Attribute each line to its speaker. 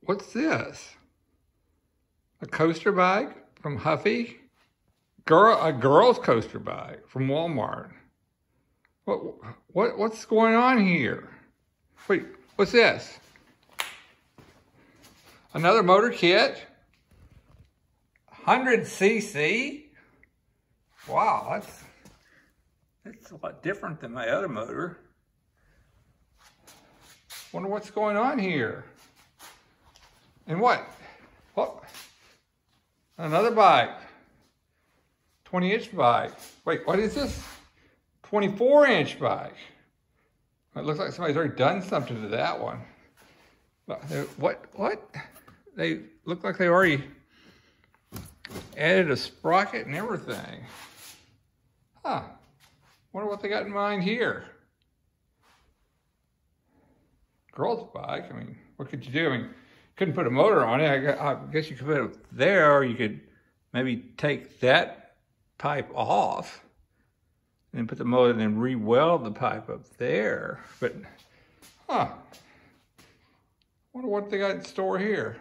Speaker 1: what's this? A coaster bike from Huffy? Girl, a girl's coaster bike from Walmart. What, what, what's going on here? Wait, what's this? Another motor kit? 100cc? Wow, that's, that's a lot different than my other motor. Wonder what's going on here. And what? What? Another bike. 20 inch bike. Wait, what is this? 24 inch bike. It looks like somebody's already done something to that one. What, what? They look like they already added a sprocket and everything. Huh. Wonder what they got in mind here. Girl's bike. I mean, what could you do? I mean, couldn't put a motor on it. I guess you could put it there, or you could maybe take that pipe off and put the motor and then re-weld the pipe up there. But, huh. Wonder what they got in store here.